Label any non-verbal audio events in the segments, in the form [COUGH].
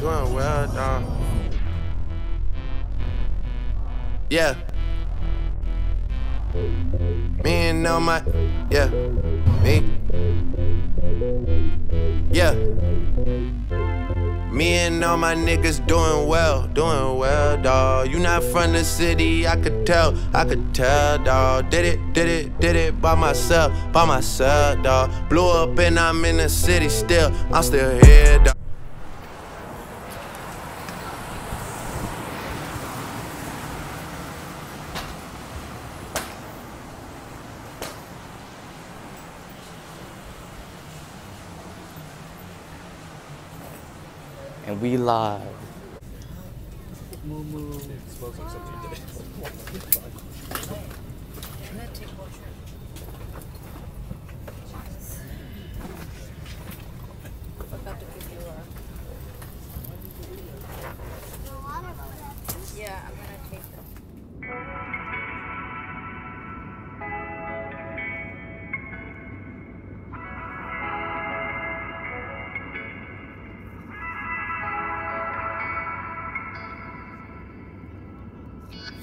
doing well, dog. Um, yeah. Me and all my, yeah, me. Yeah. Me and all my niggas doing well, doing well, dawg. You not from the city, I could tell, I could tell, dawg. Did it, did it, did it by myself, by myself, dawg. Blew up and I'm in the city still, I'm still here, dawg. And we live. Yeah,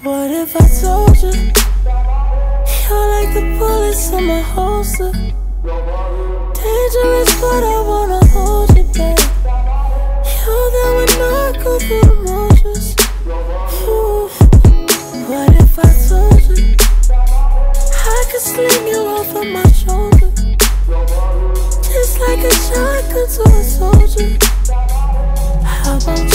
What if I told you you're like the bullets in my holster? Dangerous, but I wanna hold you back. You're there when I go through the motions. Ooh. What if I told you I could sling you off of my shoulder? Just like a shotgun to a soldier. How about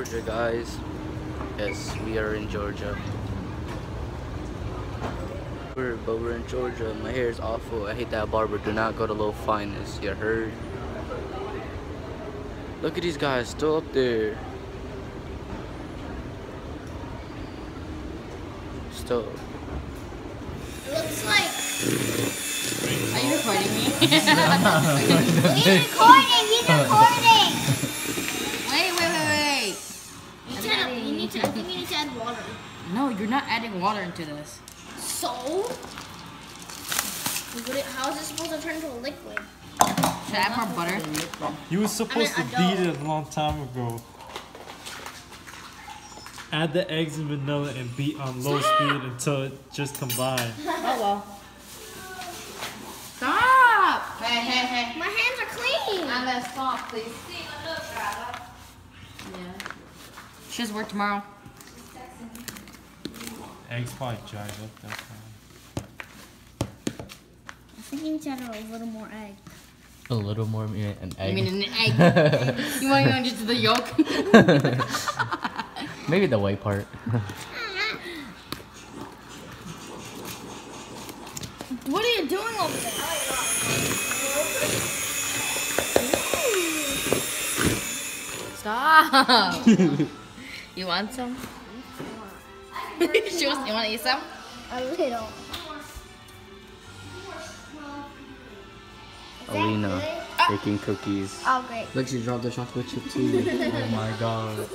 Georgia, guys. Yes, we are in Georgia. We're, but we're in Georgia. My hair is awful. I hate that barber. Do not go to Low Finest. You heard? Look at these guys still up there. Still. Looks like. Are you recording me? [LAUGHS] He's recording! He's recording! wait, wait, wait, wait. You need, to add, you, need to, you need to add water. No, you're not adding water into this. So? Would it, how is it supposed to turn into a liquid? Should I add more butter? You were supposed I mean, to beat it a long time ago. Add the eggs and vanilla and beat on low speed until it just combine. [LAUGHS] Oh well. Stop! Hey, hey, hey. My hands are clean! I'm gonna stop, please. Yeah. She has work tomorrow. Eggs probably dried up. That's why. I think you need to add a little more egg. A little more meat and egg. I mean, an egg. [LAUGHS] you want to just to the yolk? [LAUGHS] Maybe the white part. What are you doing over there? Stop! [LAUGHS] you want some? [LAUGHS] she you want to eat some? A little. Alina ah. baking cookies. Oh, great. Look, she dropped the chocolate chip too. [LAUGHS] oh my god.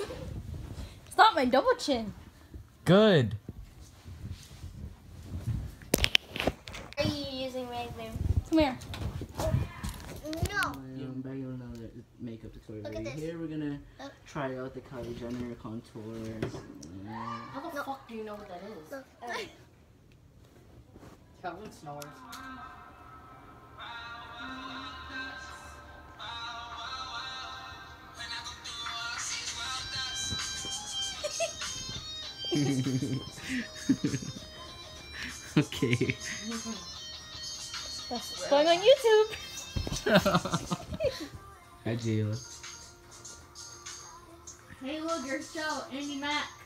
It's not my double chin. Good. Are you using regular? Come here. No. I'm back in another makeup tutorial. Look at this. Here we're gonna Look. try out the Kylie Jenner contours. Yeah. How the fuck do you know what that is? Look. [LAUGHS] Calvin snores. okay. That's going on YouTube. [LAUGHS] Hi, Jayla. Hey, look, your show, Andi Mack.